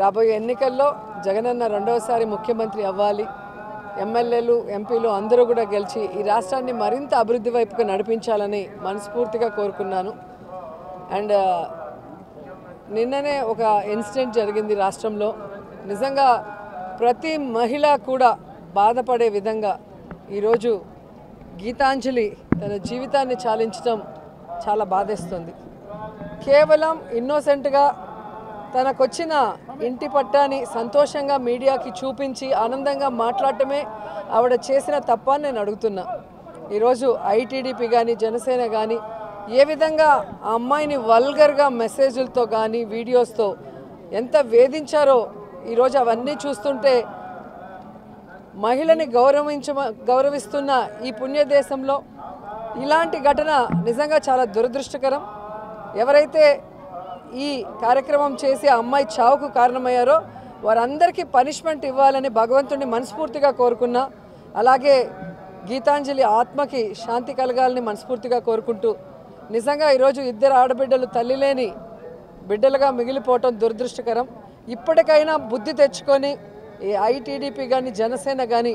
రాబోయే ఎన్నికల్లో జగనన్న రెండవసారి ముఖ్యమంత్రి అవ్వాలి. ఎమ్మెల్యేలు ఎంపీలు అందరూ కూడా గెలిచి ఈ రాష్ట్రాన్ని మరింత అభివృద్ధి వైపుకు నడిపించాలని మనస్ఫూర్తిగా కోరుకున్నాను. అండ్ నిన్ననే ఒక ఇన్సిడెంట్ జరిగింది రాష్ట్రంలో. నిజంగా ప్రతి మహిళ కూడా బాధపడే విధంగా ఈరోజు గీతాంజలి తన జీవితాన్ని చాలించడం చాలా బాధేస్తుంది. కేవలం ఇన్నోసెంట్గా తనకొచ్చిన ఇంటి పట్టాని సంతోషంగా మీడియాకి చూపించి ఆనందంగా మాట్లాడటమే ఆవిడ చేసిన తప్పని నేను అడుగుతున్నా. ఈరోజు ఐటీడీపీ కానీ జనసేన కానీ ఏ విధంగా ఆ అమ్మాయిని వల్గర్గా మెసేజ్లతో కానీ వీడియోస్తో ఎంత వేధించారో ఈరోజు అవన్నీ చూస్తుంటే మహిళని గౌరవించ గౌరవిస్తున్న ఈ పుణ్యదేశంలో ఇలాంటి ఘటన నిజంగా చాలా దురదృష్టకరం. ఎవరైతే ఈ కార్యక్రమం చేసి ఆ అమ్మాయి చావుకు కారణమయ్యారో వారందరికీ పనిష్మెంట్ ఇవ్వాలని భగవంతుడిని మనస్ఫూర్తిగా కోరుకున్నా. అలాగే గీతాంజలి ఆత్మకి శాంతి కలగాలని మనస్ఫూర్తిగా కోరుకుంటూ నిజంగా ఈరోజు ఇద్దరు ఆడబిడ్డలు తల్లి లేని బిడ్డలుగా మిగిలిపోవటం దురదృష్టకరం. ఇప్పటికైనా బుద్ధి తెచ్చుకొని ఈ ఐటీడీపీ కానీ జనసేన కానీ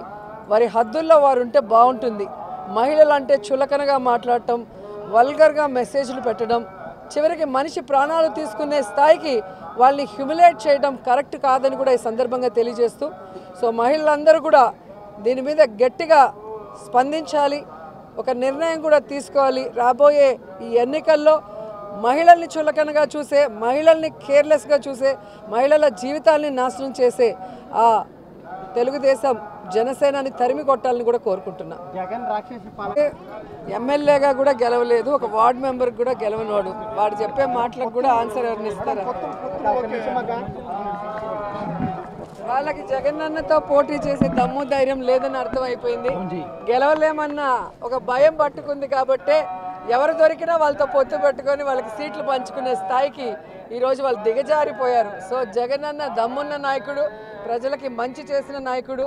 వారి హద్దుల్లో వారు ఉంటే బాగుంటుంది మహిళలు అంటే చులకనగా మాట్లాడటం వల్గర్గా మెసేజ్లు పెట్టడం చివరికి మనిషి ప్రాణాలు తీసుకునే స్థాయికి వాళ్ళని హ్యూమిలేట్ చేయడం కరెక్ట్ కాదని కూడా ఈ సందర్భంగా తెలియజేస్తూ సో మహిళలందరూ కూడా దీని మీద గట్టిగా స్పందించాలి ఒక నిర్ణయం కూడా తీసుకోవాలి. రాబోయే ఈ ఎన్నికల్లో మహిళల్ని చులకనగా చూసే మహిళల్ని కేర్లెస్గా చూసే మహిళల జీవితాల్ని నాశనం చేసే ఆ తెలుగుదేశం జనసేనని తరిమి కొట్టాలని కూడా కోరుకుంటున్నా. ఎమ్మెల్యేగా కూడా గెలవలేదు ఒక వార్డ్ మెంబర్ కూడా గెలవనోడు. వాడు చెప్పే మాటలకు కూడా ఆన్సర్ ఎవరిని ఇస్తారా. వాళ్ళకి జగనన్నతో పోటీ చేసే దమ్ము ధైర్యం లేదని అర్థమైపోయింది. గెలవలేమన్న ఒక భయం పట్టుకుంది కాబట్టే ఎవరు దొరికినా వాళ్ళతో పొత్తు పెట్టుకొని వాళ్ళకి సీట్లు పంచుకునే స్థాయికి ఈరోజు వాళ్ళు దిగజారిపోయారు. సో జగనన్న దమ్మున్న నాయకుడు ప్రజలకి మంచి చేసిన నాయకుడు.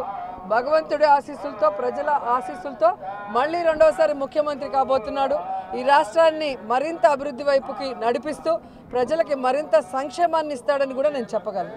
భగవంతుడి ఆశీస్సులతో ప్రజల ఆశీస్సులతో మళ్ళీ రెండవసారి ముఖ్యమంత్రి కాబోతున్నాడు. ఈ రాష్ట్రాన్ని మరింత అభివృద్ధి వైపుకి నడిపిస్తూ ప్రజలకి మరింత సంక్షేమాన్ని ఇస్తాడని కూడా నేను చెప్పగలను.